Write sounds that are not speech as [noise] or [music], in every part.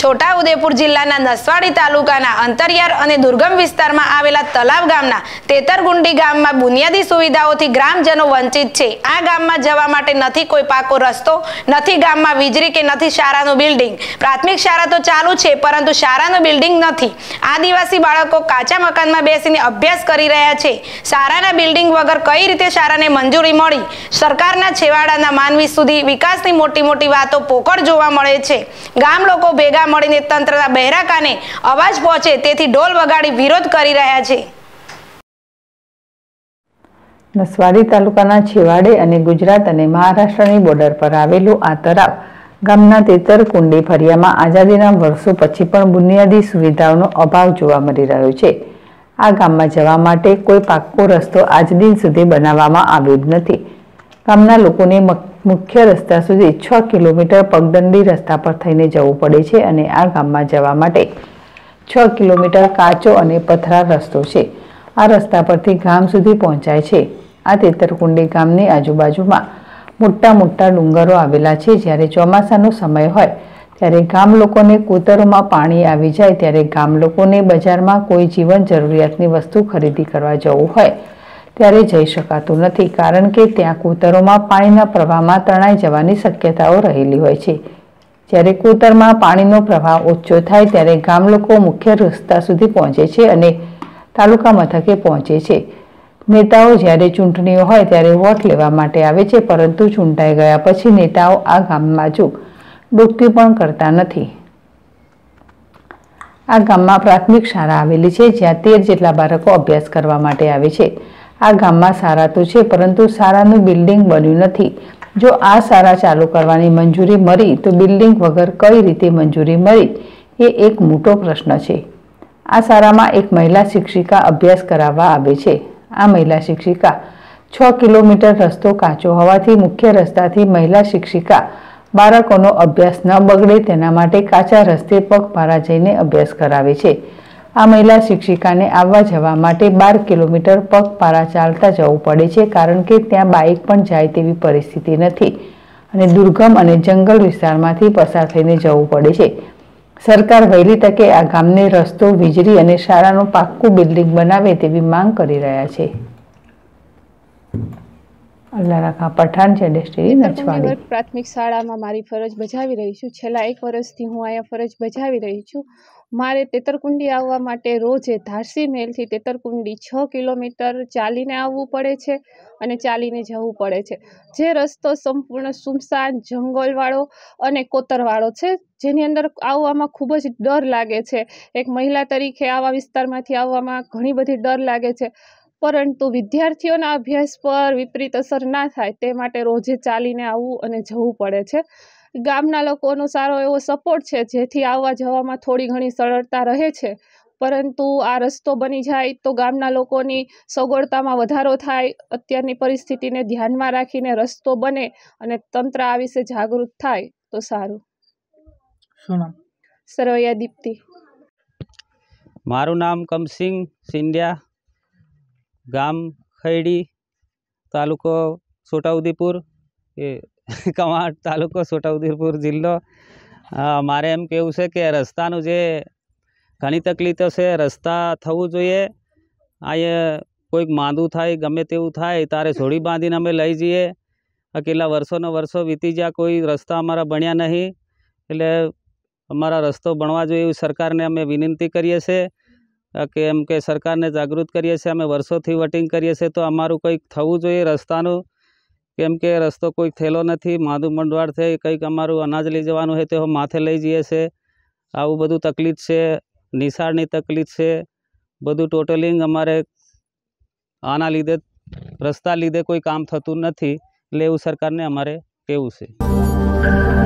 છોટાઉદેપુર જિલ્લાના નસવાડી તાલુકાના અંતરિયાળ અને દુર્ગમ વિસ્તારમાં આવેલા તલાવ ગામના તેતરગુંડી ગામમાં બુનિયાદી સુવિધાઓથી ગ્રામજનો વંચિત છે. આ ગામમાં જવા માટે નથી કોઈ પાકો રસ્તો, નથી ગામમાં વીજળી કે નથી શાળાનું બિલ્ડિંગ. પ્રાથમિક શાળા તો ચાલુ છે, પરંતુ શાળાનું બિલ્ડિંગ નથી. આદિવાસી બાળકો કાચા મકાનમાં બેસીને અભ્યાસ કરી રહ્યા છે. શાળાના બિલ્ડિંગ વગર કઈ રીતે શાળાને મંજૂરી મળી? સરકારના છેવાડાના માનવી સુધી વિકાસની મોટી મોટી વાતો પોકળ જોવા મળે છે. ગામ લોકો ભેગા મળીને તંત્રના બહેરા કાને અવાજ પહોંચે તેથી ઢોલ વગાડી વિરોધ કરી રહ્યા છે. નસવાડી તાલુકાના છેવાડે અને ગુજરાત અને મહારાષ્ટ્રની બોર્ડર પર આવેલું આ તળાવ ગામના તેતર કુંડી ફરિયામાં આઝાદીના વર્ષો પછી પણ બુનિયાદી સુવિધાઓનો અભાવ જોવા મળી રહ્યો છે. આ ગામમાં જવા માટે કોઈ પાક્કો રસ્તો આજ દિન સુધી બનાવવામાં આવ્યો જ નથી. ગામના લોકોને મુખ્ય રસ્તા સુધી છ કિલોમીટર પગદંડી રસ્તા પર થઈને જવું પડે છે અને આ ગામમાં જવા માટે છ કિલોમીટર કાચો અને પથરા રસ્તો છે. આ રસ્તા પરથી ગામ સુધી પહોંચાય છે. આ તેતરકુંડી ગામની આજુબાજુમાં મોટા મોટા ડુંગરો આવેલા છે. જ્યારે ચોમાસાનો સમય હોય, ત્યારે ગામ લોકોને કૂતરોમાં પાણી આવી જાય, ત્યારે ગામ લોકોને બજારમાં કોઈ જીવન જરૂરિયાતની વસ્તુ ખરીદી કરવા જવું હોય ત્યારે જઈ શકાતું નથી કારણ કે ત્યાં કૂતરોમાં પાણીના પ્રવાહમાં તણાઈ જવાની શક્યતાઓ રહેલી હોય છે. જ્યારે કૂતરમાં પાણીનો પ્રવાહ ઓછો થાય ત્યારે ગામ લોકો મુખ્ય રસ્તા સુધી પહોંચે છે અને તાલુકા મથકે પહોંચે છે. નેતાઓ જ્યારે ચૂંટણીઓ હોય ત્યારે વોટ લેવા માટે આવે છે, પરંતુ ચૂંટાઈ ગયા પછી નેતાઓ આ ગામમાં જો ડૂબકી પણ કરતા નથી. આ ગામમાં પ્રાથમિક શાળા આવેલી છે, જ્યાં તેર જેટલા બાળકો અભ્યાસ કરવા માટે આવે છે. આ ગામમાં સારા તો છે, પરંતુ શાળાનું બિલ્ડિંગ બન્યું નથી. જો આ શાળા ચાલુ કરવાની મંજૂરી મળી, તો બિલ્ડિંગ વગર કઈ રીતે મંજૂરી મળી? એ એક મોટો પ્રશ્ન છે. આ શાળામાં એક મહિલા શિક્ષિકા અભ્યાસ કરાવવા આવે છે. આ મહિલા શિક્ષિકા છ કિલોમીટર રસ્તો કાચો હોવાથી મુખ્ય રસ્તાથી મહિલા શિક્ષિકા બાળકોનો અભ્યાસ ન બગડે, તેના માટે કાચા રસ્તે પગપાળા જઈને અભ્યાસ કરાવે છે. આ મહિલા શિક્ષિકાને આવવા જવા માટે બાર કિલોમીટર પગપાળા ચાલતા જવું પડે છે કારણ કે ત્યાં બાઇક પણ જાય તેવી પરિસ્થિતિ નથી અને દુર્ગમ અને જંગલ વિસ્તારમાંથી પસાર થઈને જવું પડે છે. સરકાર વહેલી તકે આ ગામને રસ્તો વીજળી અને શાળાનું પાક્કું બિલ્ડિંગ બનાવે તેવી માંગ કરી રહ્યા છે. પઠાણ છે ડેસ્ટી નચવાડી પ્રાથમિક શાળામાં મારી ફરજ બજાવી રહી છું. છેલ્લા એક વર્ષથી હું અહીંયા ફરજ બજાવી રહી છું. મારે તેતરકુંડી આવવા માટે રોજે ધારસી મેલથી તેતરકુંડી છ કિલોમીટર ચાલીને આવવું પડે છે અને ચાલીને જવું પડે છે. જે રસ્તો સંપૂર્ણ સુમસાન, જંગલવાળો અને કોતરવાળો છે, જેની અંદર આવવામાં ખૂબ જ ડર લાગે છે. એક મહિલા તરીકે આવા વિસ્તારમાંથી આવવામાં ઘણી બધી ડર લાગે છે. પરંતુ વિદ્યાર્થીઓના અભ્યાસ પર વિપરીત અસર ના થાય તે માટે રોજે ચાલીને આવવું અને જવું પડે છે. ગામના લોકોનો સારો એવો સપોર્ટ છે જેથી આવવા જવામાં થોડી ઘણી સરળતા રહે છે. પરંતુ આ રસ્તો બની જાય તો ગામના લોકોની સગવડતામાં વધારો થાય અત્યારની પરિસ્થિતિને ધ્યાનમાં રાખીને રસ્તો બને અને તંત્ર આ વિશે જાગૃત થાય તો સારું. શું નામ? સરવૈયા દીપ્તિ. મારું નામ કમસિંગ સિંધિયા ગામ ખૈડી તાલુકો છોટાઉદેપુર એ [laughs] કવાંટ તાલુકો છોટાઉદેપુર જિલ્લો. મારે એમ કહેવું છે કે રસ્તાનું જે ઘણી તકલીફો છે, રસ્તા થવું જોઈએ. અહીંયા કોઈક માંદું થાય, ગમે તેવું થાય, તારે જોડી બાંધીને અમે લઈ જઈએ. કેટલા વર્ષોનો વર્ષો વીતી ગયા, કોઈ રસ્તા અમારા બન્યા નહીં. એટલે અમારા રસ્તો બનવા જોઈએ એવી સરકારને અમે વિનંતી કરીએ છીએ. કે એમ કે સરકારને જાગૃત કરીએ છીએ, અમે વર્ષોથી વોટિંગ કરીએ છીએ, તો અમારું કંઈક થવું જોઈએ રસ્તાનું. કેમ કે રસ્તો કોઈક થયેલો નથી માધુ મંડવાડ થઈ કંઈક અમારું અનાજ લઈ જવાનું હોય તો માથે લઈ જઈએ છે. આવું બધું તકલીફ છે, નિશાળની તકલીફ છે. બધું ટોટલિંગ અમારે આના લીધે, રસ્તા લીધે કોઈ કામ થતું નથી, એટલે એવું સરકારને અમારે કહેવું છે.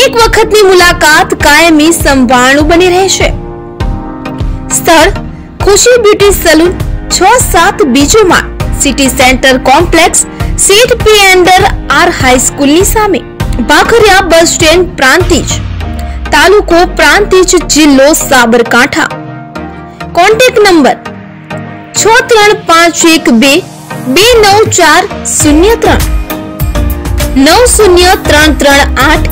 એક વખતની મુલાકાત કાયમી સંભાળનું બની રહેશે. સ્થળ ખુશી બ્યુટી સલૂન છ સાત બીજો city centre complex C T P એન્ડર R હાઈસ્કૂલની સામે. ભાખરિયા બસ સ્ટેન્ડ પ્રાંતિજ તાલુકો પ્રાંતિજ જિલ્લો સાબરકાંઠા. કોન્ટેક્ટ નંબર છ ત્રણ પાંચ એક બે બે નવ ચાર શૂન્ય ત્રણ. નવ શૂન્ય ત્રણ ત્રણ આઠ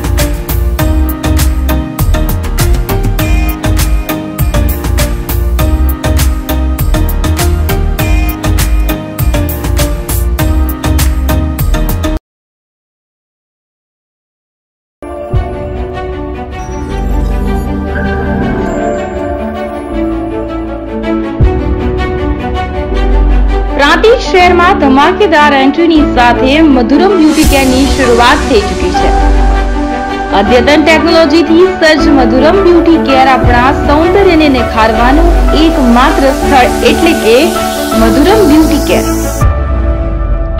પ્રાંતિજ શહેરમાં ધમાકેદાર એન્ટ્રીની સાથે મધુરમ બ્યુટી કેરની શરૂઆત થઈ ચૂકી છે. અદ્યતન ટેકનોલોજીથી સજ્જ મધુરમ બ્યુટી કેર આપણા સૌંદર્યને નિખારવાનું એકમાત્ર સ્થળ એટલે કે Madhuram beauty care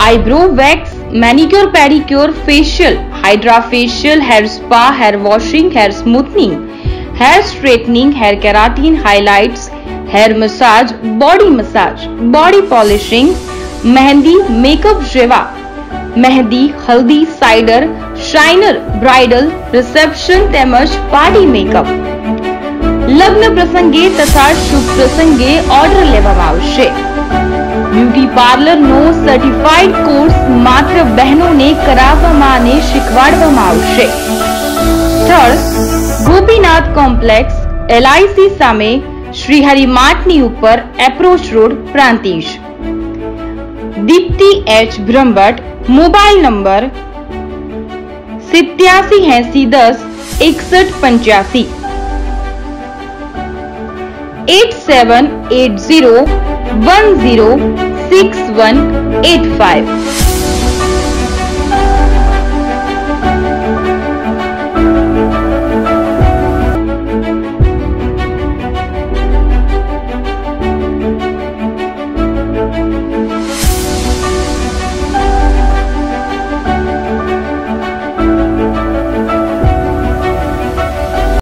eyebrow wax manicure pedicure facial hydra facial hair spa hair washing hair smoothening hair straightening hair keratin highlights hair massage body massage body polishing mehndi makeup જેવા મહેંદી હલ્દી સાઇડર શાઇનર bridal reception તેમજ party makeup લગ્ન પ્રસંગે તથા શુભ પ્રસંગે order લેવામાં આવશે બ્યુટી પાર્લરનો સર્ટિફાઈડ કોર્સ માત્ર બહેનોને કરાવવામાં અને શીખવાડવામાં આવશે સ્થળ ગોપીનાથ કોમ્પ્લેક્સ એલઆઈસી સામે શ્રીહરિ માર્ટની ઉપર approach road Prantij Dipti H Brahmbhatt mobile number સિત્યાસી એસી દસ એકસઠ પંચ્યાસી eight seven eight zero one zero six one eight five